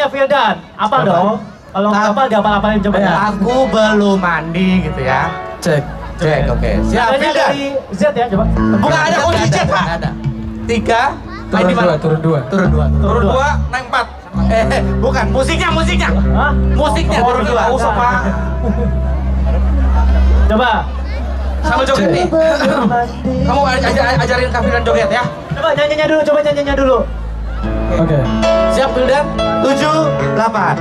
Ya, versinya Fildan. Apa dong? Kalau nggak apa, diapal-apalin coba ya. Aku belum mandi gitu ya. Cek. Cek, oke. Siap, Nadanya Fildan. dari Z ya, coba. Bukan ada kunci ada, Pak. ada. Tiga. Turun dua, turun dua. Turun dua. Turun dua. dua, naik empat. Eh, eh, bukan. Musiknya, musiknya. Hah? Musiknya Oh, turun dua. Usah. Pak. Coba. Sama joget nih. Kamu aj- aj- ajarin Kak Fildan joget ya. Coba nyanyinya dulu, coba nyanyinya dulu. Oke. Siap, Fildan? Tujuh, delapan.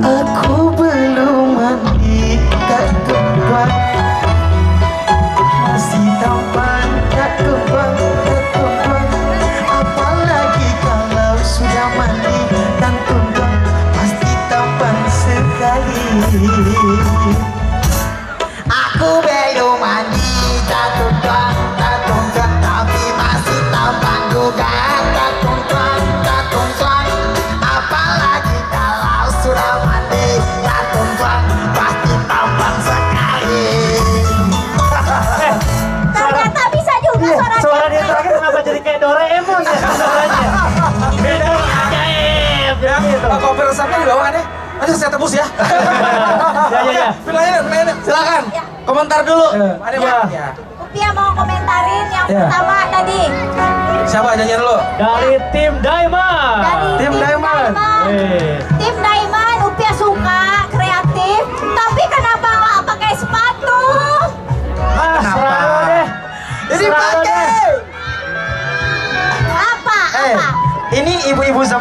Aku belum mandi Nanti saya tebus ya. Ya, ya, ya. Pilihannya, pilihannya. Silakan. Ya. Komentar dulu. Eh, Ada ya. Ya. Upia mau komentarin yang Ya. pertama tadi Siapa nyanyi dulu? Dari tim Diamond. dari Tim Diamond. Eh, Tim Diamond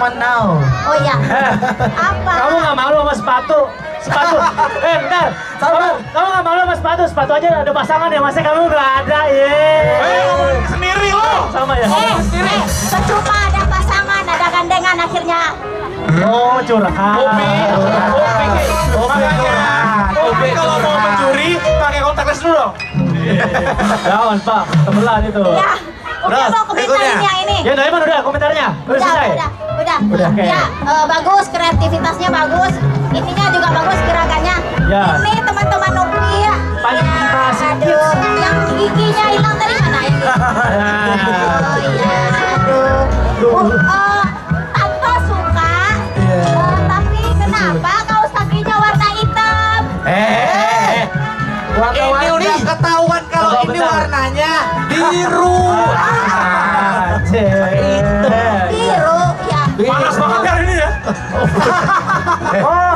zaman now Oh ya. Eh, Apa? Kamu nggak malu sama sepatu? Sepatu. Eh, bentar. Kamu, kamu nggak malu sama sepatu? Sepatu aja ada pasangan ya, masa kamu nggak ada? Ye. Eh, sendiri lo. Sama ya? Eh, eh, percuma ada pasangan, ada gandengan akhirnya. Oh, curhat. Kopi, kopi, kopi kalau mau mencuri pakai kontak dulu dong. Jangan, Pak. Kebelan itu. Ya, Terus, mau komentarin berikutnya. yang ini. Ya, udah komentarnya. Udah Udah, selesai. udah, udah. Ya, eh, bagus, kreativitasnya bagus. Ininya juga bagus gerakannya. Ya. Ini teman-teman Upia. Fantasi Aduh, yang giginya hilang tadi mana ya? Oh iya, aduh. Uh, eh, tanpa suka, eh, tapi kenapa kaos kakinya warna hitam? Eh, ini udah ketahuan kalau ini bentar. warnanya biru. Oh,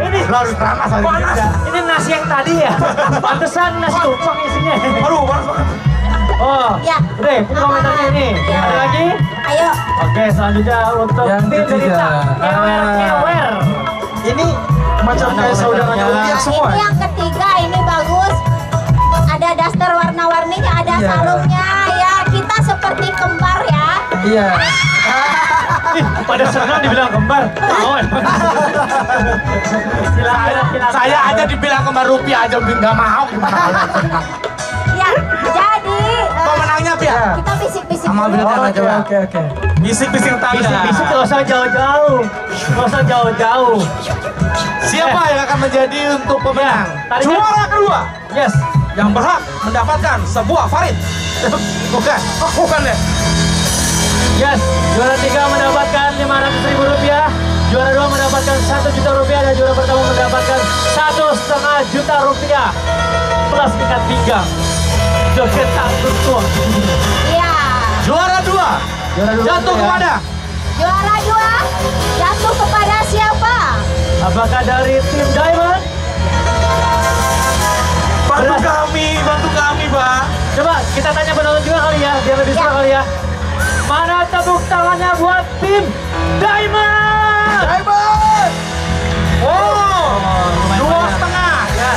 ini Lo harus ini. panas. Ini nasi yang tadi ya. Pantesan nasi tumpeng isinya. Aduh, panas banget. Oh, Ya. udah, komentarnya ini. Ya. Ada lagi? Ayo, Oke, selanjutnya untuk Yang tim ketiga. cerita kewer kewer. Ini macam kayak saudaranya komentarnya? Upiak semua. ini yang ketiga ini bagus. Ada daster warna-warninya, ada Iya. sarungnya. Ya, kita seperti kembar ya. Iya. Pada senang dibilang kembar. Saya aja dibilang kembar rupiah aja nggak mau. Ya, jadi eh, Pemenangnya Pia. kita bisik-bisik Sama. Bildan. Oke, coba. oke, oke. Bisik-bisik tanda. Bisik-bisik gak usah jauh-jauh. Gak usah jauh-jauh. Siapa yang akan menjadi untuk pemenang? Kan- Juara kedua Yes. yang berhak mendapatkan sebuah farid. Bukan. Oh, bukan ya? Yes, juara tiga mendapatkan 500 ribu rupiah, juara dua mendapatkan satu juta rupiah, dan juara pertama mendapatkan satu setengah juta rupiah plus ikat pinggang. Joget takut tuh. Iya. Juara dua. Juara dua Jatuh ya. kepada Juara dua jatuh kepada siapa? Apakah dari tim Diamond? bantu Beras. kami, bantu kami, Pak. Coba kita tanya penonton juga kali ya, biar lebih seru Ya. kali ya. Mana tepuk tangannya buat tim Diamond? Diamond. Oh, lumayan dua setengah. Ya.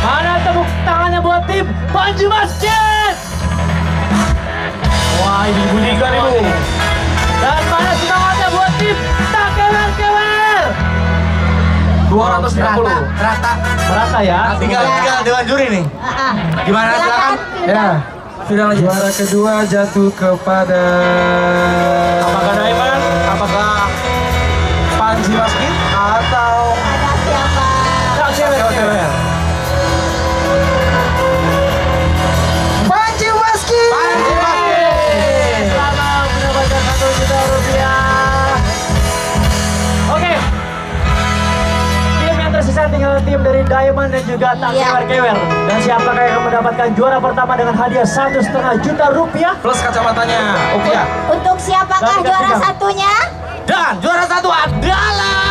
Mana tepuk tangannya buat tim Panji Masjid? Wah, ini bunyikan ibu. Dan mana semangatnya buat tim Takewer Kewer? 250. Rata. Merata ya. Tinggal Ya. tinggal dewan juri nih. Ah, ah. Gimana, silakan? Ya. Juara kedua jatuh kepada Apakah Diamond? Sulaiman dan juga tak Iya. kewer-kewer. Dan siapakah yang akan mendapatkan juara pertama dengan hadiah satu setengah juta rupiah? Plus kacamatanya. Oke ya. Untuk siapakah juara satunya? Dan juara satu adalah